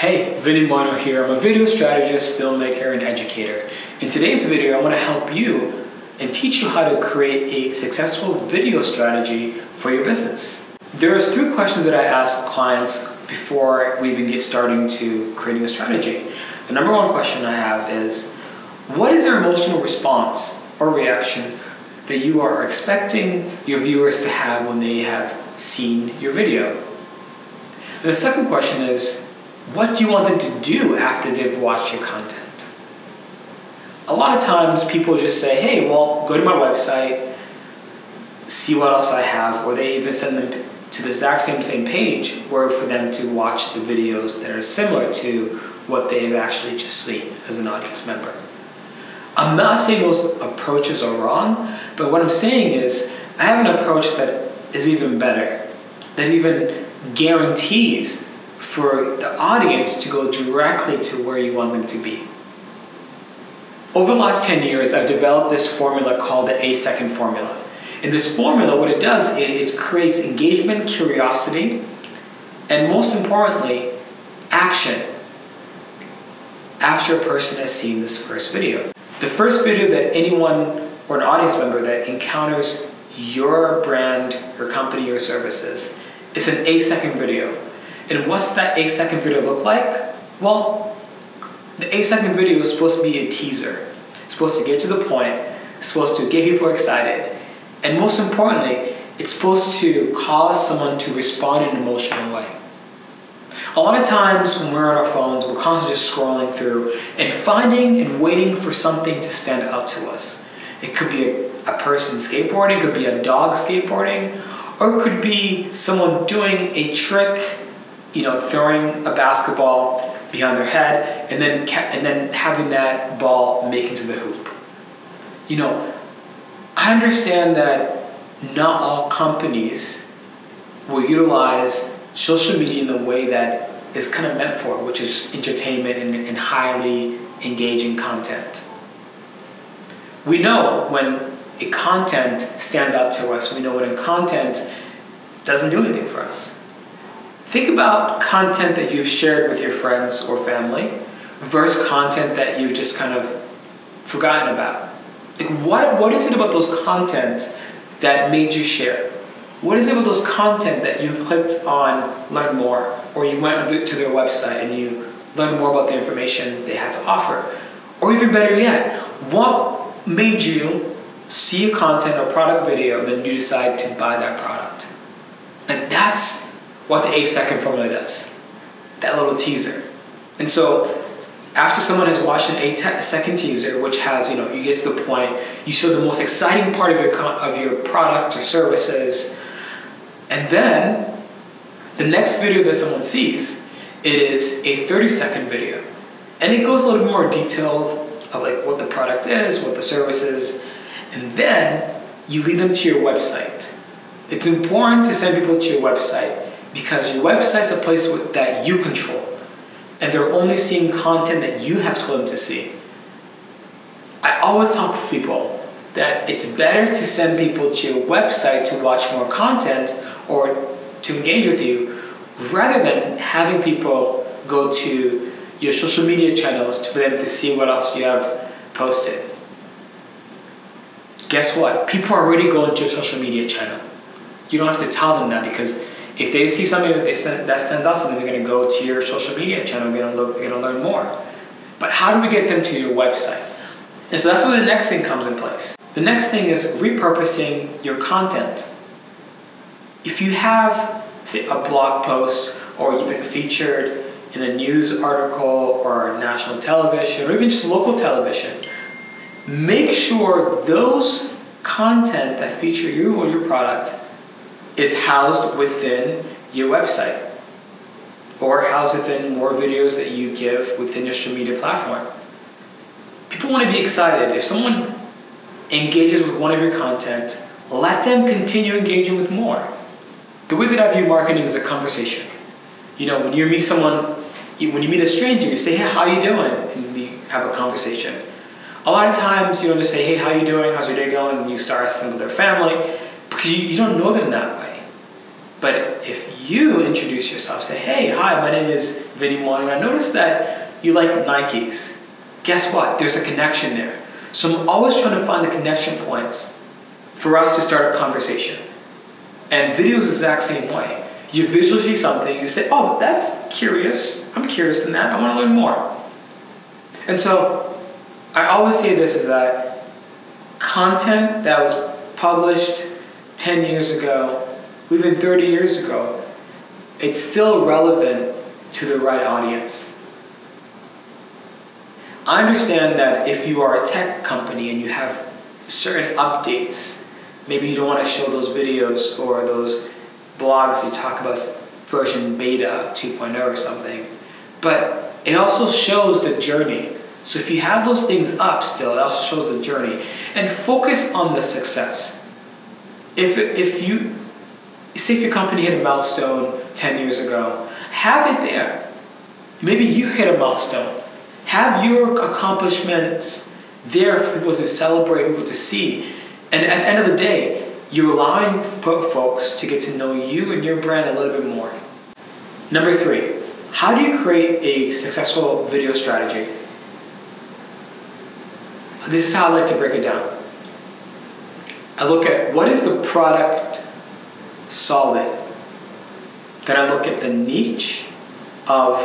Hey, Vinny Mwano here. I'm a video strategist, filmmaker, and educator. In today's video, I want to help you and teach you how to create a successful video strategy for your business. There's three questions that I ask clients before we even get starting to creating a strategy. The number one question I have is, what is their emotional response or reaction that you are expecting your viewers to have when they have seen your video? The second question is, what do you want them to do after they've watched your content? A lot of times people just say, hey, well, go to my website, see what else I have, or they even send them to the exact same same page where for them to watch the videos that are similar to what they've actually just seen as an audience member. I'm not saying those approaches are wrong, but what I'm saying is I have an approach that is even better, that even guarantees for the audience to go directly to where you want them to be. Over the last 10 years, I've developed this formula called the eight second formula. In this formula, what it does is it creates engagement, curiosity, and most importantly, action after a person has seen this first video. The first video that anyone or an audience member that encounters your brand, your company, your services is an eight second video. And what's that eight second video look like? Well, the eight second video is supposed to be a teaser. It's supposed to get to the point, it's supposed to get people excited, and most importantly, it's supposed to cause someone to respond in an emotional way. A lot of times when we're on our phones, we're constantly just scrolling through and finding and waiting for something to stand out to us. It could be a, a person skateboarding, it could be a dog skateboarding, or it could be someone doing a trick you know, throwing a basketball behind their head and then and then having that ball make into the hoop. You know, I understand that not all companies will utilize social media in the way that is kind of meant for, which is entertainment and, and highly engaging content. We know when a content stands out to us, we know when a content doesn't do anything for us. Think about content that you've shared with your friends or family versus content that you've just kind of forgotten about. Like what, what is it about those content that made you share? What is it about those content that you clicked on learn more or you went to their website and you learned more about the information they had to offer? Or even better yet, what made you see a content or product video and then you decide to buy that product? And that's what the eight second formula does. That little teaser. And so after someone has watched an eight second teaser, which has, you know, you get to the point, you show the most exciting part of your, of your product or services, and then the next video that someone sees, it is a 30 second video. And it goes a little bit more detailed of like what the product is, what the service is, and then you lead them to your website. It's important to send people to your website because your website's a place that you control and they're only seeing content that you have told them to see. I always talk to people that it's better to send people to your website to watch more content or to engage with you rather than having people go to your social media channels for them to see what else you have posted. Guess what? People are already going to your social media channel. You don't have to tell them that because if they see something that, they stand, that stands out to them, they're going to go to your social media channel, they're going to learn more. But how do we get them to your website? And so that's where the next thing comes in place. The next thing is repurposing your content. If you have, say, a blog post or you've been featured in a news article or national television or even just local television, make sure those content that feature you or your product is housed within your website or housed within more videos that you give within your social media platform. People want to be excited. If someone engages with one of your content, let them continue engaging with more. The way that I view marketing is a conversation. You know, when you meet someone, when you meet a stranger, you say, hey, how you doing? And you have a conversation. A lot of times, you don't just say, hey, how you doing? How's your day going? And you start asking about their family because you, you don't know them that. But if you introduce yourself, say, hey, hi, my name is Vinny Mwano, and I noticed that you like Nikes. Guess what? There's a connection there. So I'm always trying to find the connection points for us to start a conversation. And videos is the exact same way. You visually see something, you say, oh, that's curious. I'm curious in that. I want to learn more. And so I always say this is that content that was published 10 years ago, even 30 years ago, it's still relevant to the right audience. I understand that if you are a tech company and you have certain updates, maybe you don't want to show those videos or those blogs you talk about version beta 2.0 or something. But it also shows the journey. So if you have those things up still, it also shows the journey. And focus on the success. If, if you, say if your company hit a milestone 10 years ago, have it there. Maybe you hit a milestone. Have your accomplishments there for people to celebrate, people to see. And at the end of the day, you're allowing folks to get to know you and your brand a little bit more. Number three, how do you create a successful video strategy? This is how I like to break it down. I look at what is the product solid. Then I look at the niche of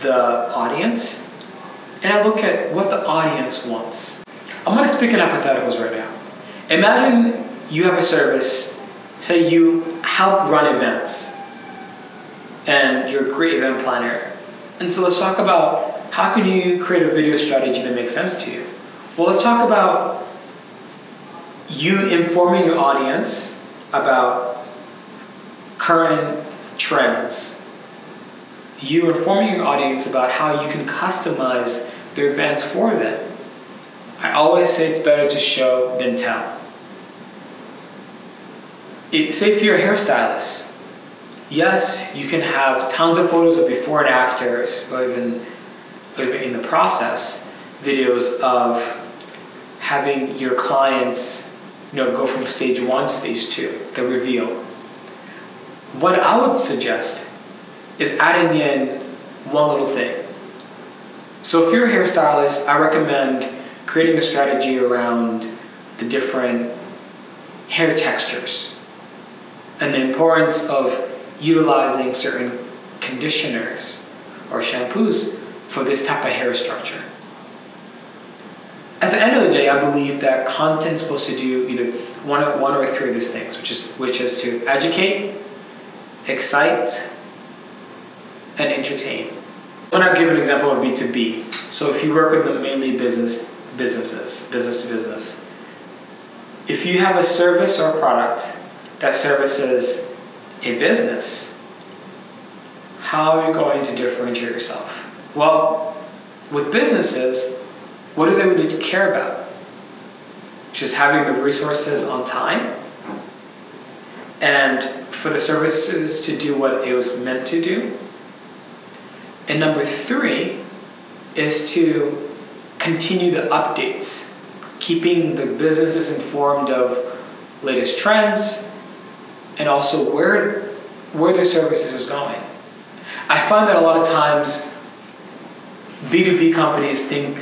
the audience and I look at what the audience wants. I'm gonna speak in hypotheticals right now. Imagine you have a service, say you help run events, and you're a great event planner. And so let's talk about how can you create a video strategy that makes sense to you? Well, let's talk about you informing your audience about current trends. You informing your audience about how you can customize their events for them. I always say it's better to show than tell. It, say if you're a hairstylist, yes, you can have tons of photos of before and afters, or even, or even in the process, videos of having your clients you know, go from stage one to stage two, the reveal. What I would suggest is adding in one little thing. So if you're a hairstylist, I recommend creating a strategy around the different hair textures and the importance of utilizing certain conditioners or shampoos for this type of hair structure. At the end of the day, I believe that content's supposed to do either one or, one or three of these things, which is, which is to educate, excite, and entertain. I'm gonna give an example of B2B. So if you work with the mainly business businesses, business to business, if you have a service or a product that services a business, how are you going to differentiate yourself? Well, with businesses, what do they really care about? Just having the resources on time and for the services to do what it was meant to do and number three is to continue the updates, keeping the businesses informed of latest trends and also where, where their services is going. I find that a lot of times B2B companies think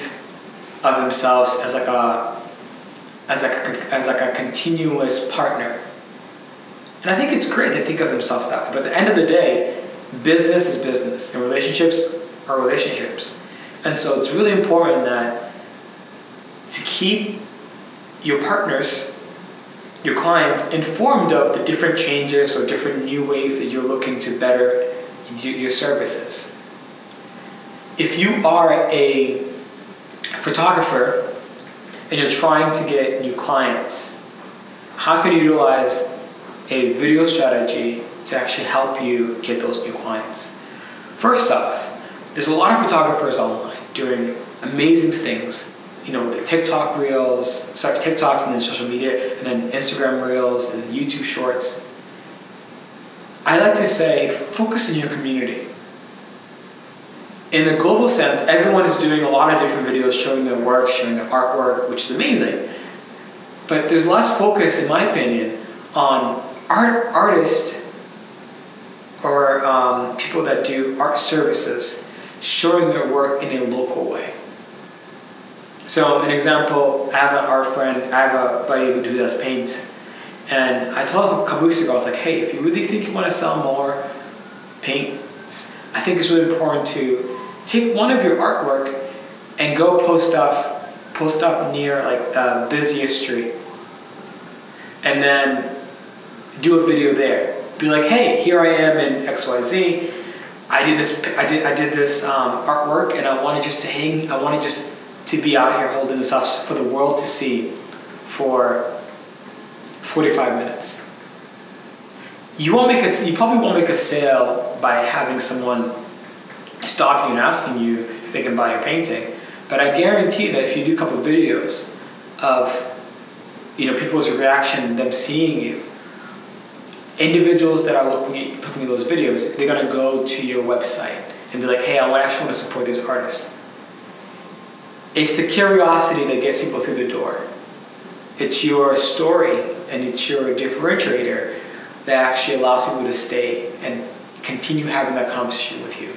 of themselves as like a as like a, as like a continuous partner. And I think it's great they think of themselves that way. But at the end of the day, business is business and relationships are relationships. And so it's really important that to keep your partners, your clients, informed of the different changes or different new ways that you're looking to better your services. If you are a photographer and you're trying to get new clients, how can you utilize a video strategy to actually help you get those new clients. First off, there's a lot of photographers online doing amazing things. You know, with the TikTok reels, sorry, TikToks and then social media, and then Instagram reels and YouTube shorts. I like to say, focus on your community. In a global sense, everyone is doing a lot of different videos showing their work, showing their artwork, which is amazing. But there's less focus, in my opinion, on art artists or um, people that do art services showing their work in a local way. So, an example, I have an art friend, I have a buddy who does paint, and I told him a couple weeks ago, I was like, hey, if you really think you want to sell more paints, I think it's really important to take one of your artwork and go post up, post up near like the busiest street, and then do a video there. Be like, hey, here I am in X Y Z. I did this. I did. I did this um, artwork, and I wanted just to hang. I wanted just to be out here holding this up for the world to see for 45 minutes. You won't make a, you probably won't make a sale by having someone stop you and asking you if they can buy your painting. But I guarantee that if you do a couple of videos of you know people's reaction, them seeing you, individuals that are looking at, looking at those videos, they're gonna go to your website and be like, hey, I actually want to support these artists. It's the curiosity that gets people through the door. It's your story and it's your differentiator that actually allows people to stay and continue having that conversation with you.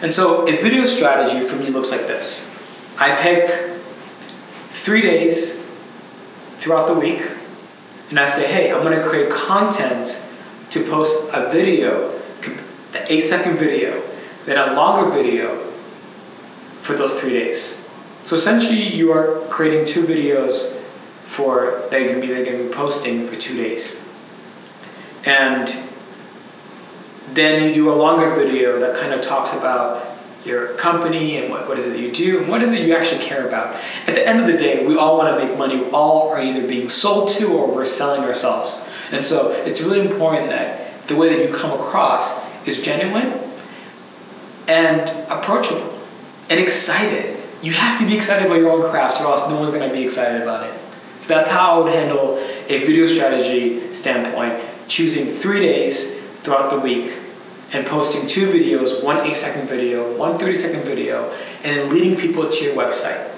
And so a video strategy for me looks like this. I pick three days throughout the week and I say, hey, I'm gonna create content to post a video, the eight second video, then a longer video for those three days. So essentially you are creating two videos for they're gonna be they're gonna be posting for two days. And then you do a longer video that kind of talks about your company and what, what is it that you do and what is it you actually care about. At the end of the day, we all want to make money. We all are either being sold to or we're selling ourselves. And so it's really important that the way that you come across is genuine and approachable and excited. You have to be excited about your own craft or else no one's going to be excited about it. So that's how I would handle a video strategy standpoint, choosing three days throughout the week and posting two videos, one 8 second video, one 30 second video, and then leading people to your website.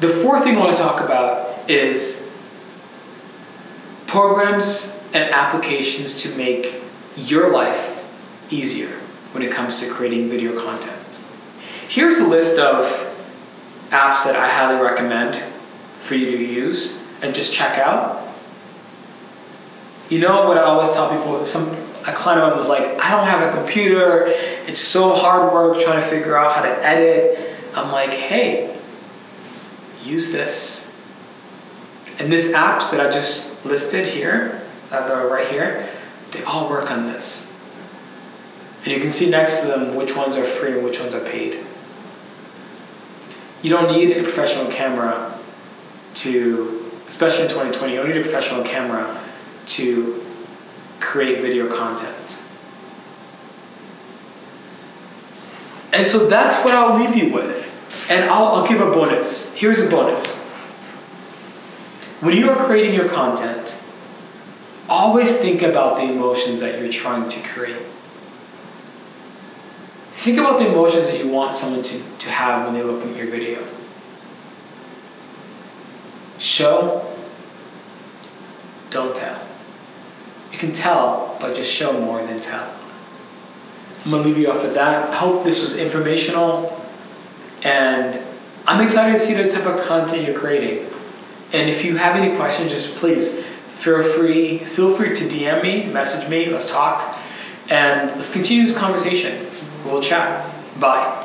The fourth thing I want to talk about is programs and applications to make your life easier when it comes to creating video content. Here's a list of apps that I highly recommend for you to use and just check out you know what I always tell people? Some a client of mine was like, I don't have a computer. It's so hard work trying to figure out how to edit. I'm like, hey, use this. And these apps that I just listed here, uh, that are right here, they all work on this. And you can see next to them which ones are free and which ones are paid. You don't need a professional camera to, especially in 2020, you don't need a professional camera to create video content. And so that's what I'll leave you with. And I'll, I'll give a bonus. Here's a bonus. When you are creating your content, always think about the emotions that you're trying to create. Think about the emotions that you want someone to, to have when they look at your video. Show, don't tell. Can tell, but just show more than tell. I'm gonna leave you off with that. I hope this was informational, and I'm excited to see the type of content you're creating. And if you have any questions, just please feel free feel free to DM me, message me, let's talk, and let's continue this conversation. We'll chat. Bye.